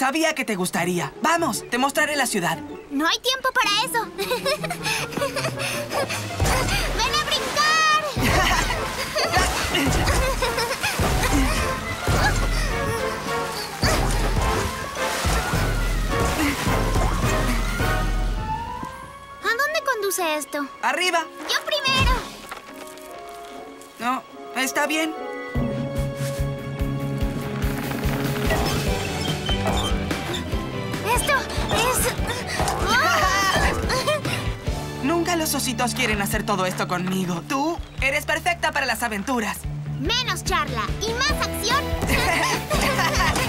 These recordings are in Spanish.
Sabía que te gustaría. Vamos, te mostraré la ciudad. No hay tiempo para eso. ¡Ven a brincar! ¿A dónde conduce esto? ¡Arriba! ¡Yo primero! No, está bien. Los ositos quieren hacer todo esto conmigo. Tú eres perfecta para las aventuras. Menos charla y más acción.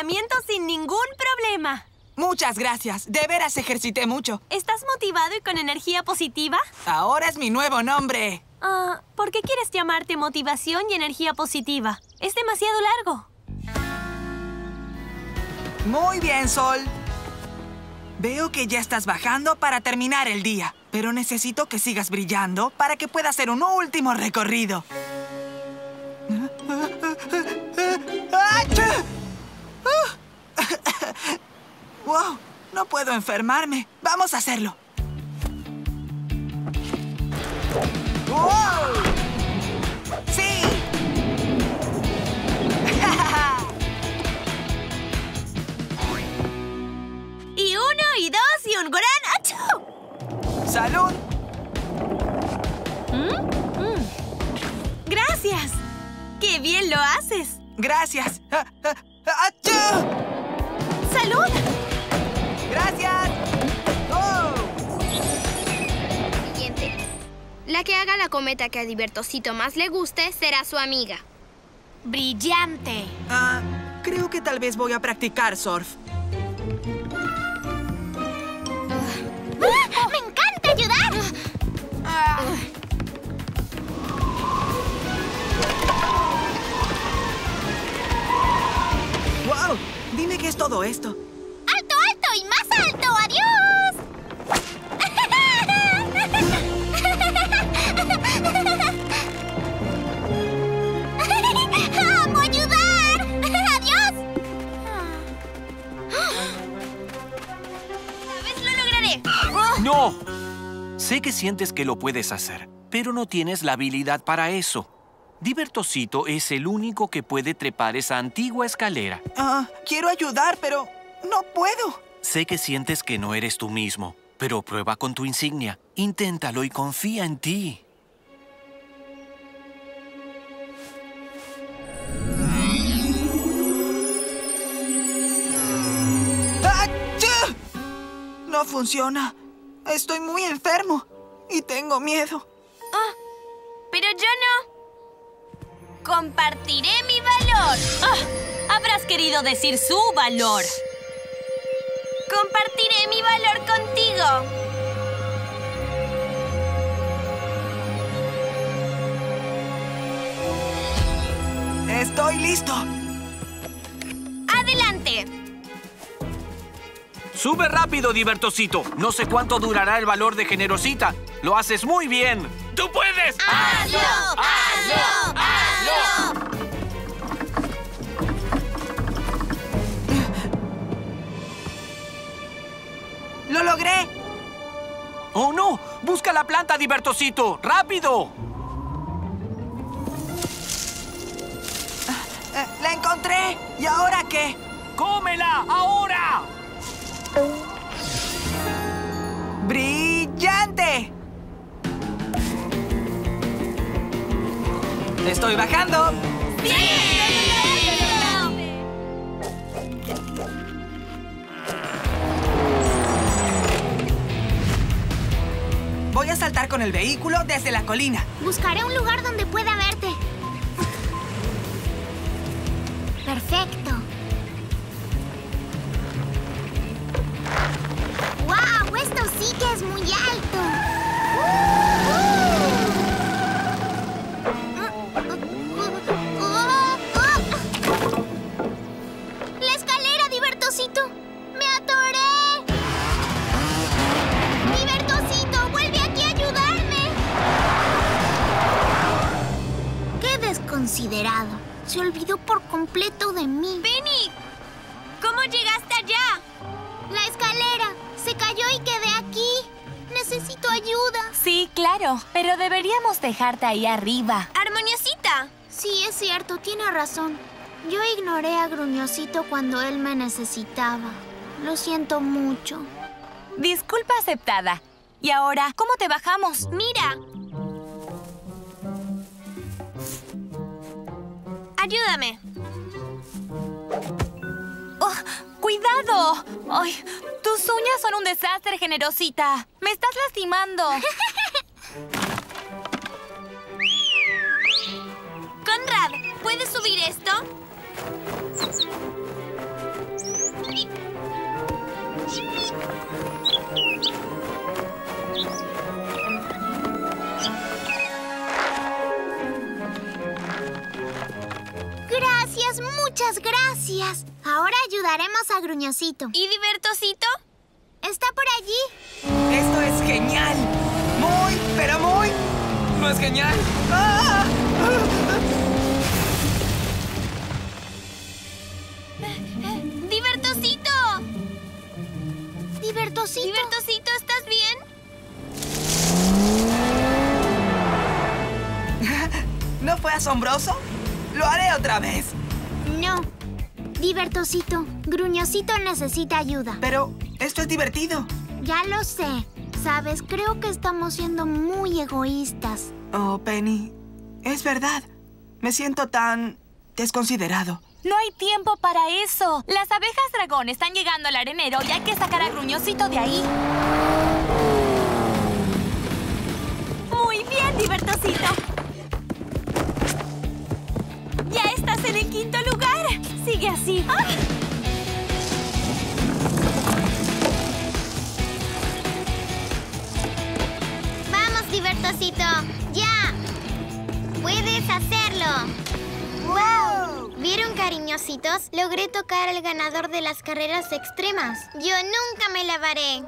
entrenamiento sin ningún problema. Muchas gracias. De veras ejercité mucho. ¿Estás motivado y con energía positiva? Ahora es mi nuevo nombre. Ah, ¿Por qué quieres llamarte motivación y energía positiva? Es demasiado largo. Muy bien, Sol. Veo que ya estás bajando para terminar el día, pero necesito que sigas brillando para que pueda hacer un último recorrido. ¡Wow! No puedo enfermarme. Vamos a hacerlo. ¡Wow! ¡Sí! Y uno, y dos, y un gran achú. ¡Salud! ¡Gracias! ¡Qué bien lo haces! Gracias. Ah, ah, ¡Achú! ¡Salud! La que haga la cometa que a Divertosito más le guste será su amiga. ¡Brillante! Ah, creo que tal vez voy a practicar surf. ¡Ah! ¡Me encanta ayudar! ¡Wow! Dime qué es todo esto. ¡No! Sé que sientes que lo puedes hacer, pero no tienes la habilidad para eso. Divertosito es el único que puede trepar esa antigua escalera. Ah, quiero ayudar, pero no puedo. Sé que sientes que no eres tú mismo, pero prueba con tu insignia. Inténtalo y confía en ti. ¡Achú! No funciona. Estoy muy enfermo y tengo miedo. Pero yo no. Compartiré mi valor. Ah, habrás querido decir su valor. Compartiré mi valor contigo. Estoy listo. ¡Sube rápido, Divertosito! No sé cuánto durará el valor de Generosita. ¡Lo haces muy bien! ¡Tú puedes! ¡Hazlo! ¡Hazlo! ¡Hazlo! ¡Lo logré! ¡Oh, no! ¡Busca la planta, Divertosito! ¡Rápido! ¡La encontré! ¿Y ahora qué? ¡Cómela! ¡Ahora! ¡Brillante! ¡Estoy bajando! Voy a saltar con el vehículo desde la colina. Buscaré un lugar donde pueda completo de mí. ¡Penny! ¿Cómo llegaste allá? La escalera se cayó y quedé aquí. Necesito ayuda. Sí, claro, pero deberíamos dejarte ahí arriba. ¡Armoniosita! Sí, es cierto, tiene razón. Yo ignoré a Gruñosito cuando él me necesitaba. Lo siento mucho. Disculpa aceptada. Y ahora, ¿cómo te bajamos? ¡Mira! Ayúdame. ¡Oh, ¡Cuidado! ¡Ay! Tus uñas son un desastre, generosita. Me estás lastimando. Conrad, ¿puedes subir esto? Muchas gracias. Ahora ayudaremos a Gruñosito. ¿Y Divertosito? Está por allí. ¡Esto es genial! ¡Muy, pero muy! ¿No es genial? ¡Ah! ¡Divertosito! Divertosito. ¿Divertosito, estás bien? ¿No fue asombroso? Lo haré otra vez. No. Divertosito. Gruñosito necesita ayuda. Pero esto es divertido. Ya lo sé. Sabes, creo que estamos siendo muy egoístas. Oh, Penny. Es verdad. Me siento tan desconsiderado. No hay tiempo para eso. Las abejas dragón están llegando al arenero y hay que sacar a Gruñosito de ahí. Muy bien, Divertosito. Sigue así. ¡Ah! Vamos, Divertosito. ¡Ya! ¡Puedes hacerlo! ¡Wow! ¿Vieron, cariñositos? Logré tocar al ganador de las carreras extremas. Yo nunca me lavaré.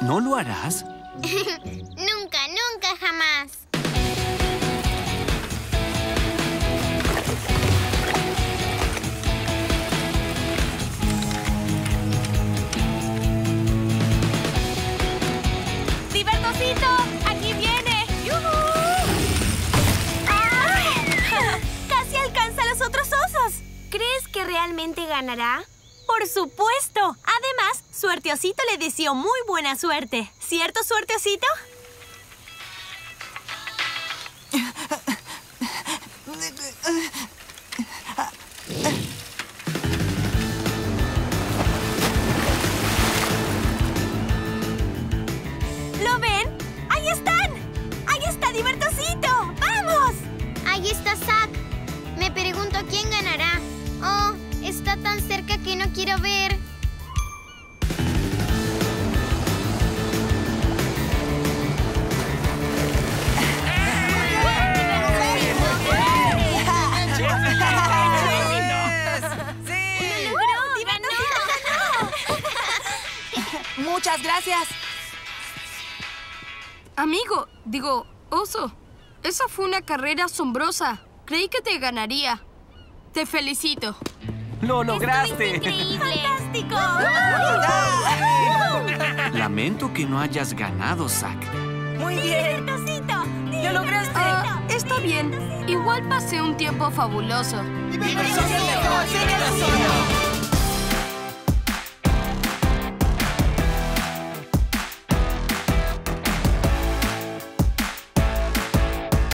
¿No lo harás? Nunca, nunca, jamás. ¡Divertosito! ¡Aquí viene! ¡Casi alcanza a los otros osos! ¿Crees que realmente ganará? Por supuesto. Además, Suerteosito le deseó muy buena suerte. ¿Cierto, Suerteosito? Está tan cerca que no quiero ver. Muchas gracias. Amigo, digo, oso, esa fue una carrera asombrosa. Creí que te ganaría. Te felicito. ¡Lo lograste! ¡Fantástico! Lamento que no hayas ganado, Zack. Muy bien. ¡Lo lograste! Ah, está bien. Igual pasé un tiempo fabuloso.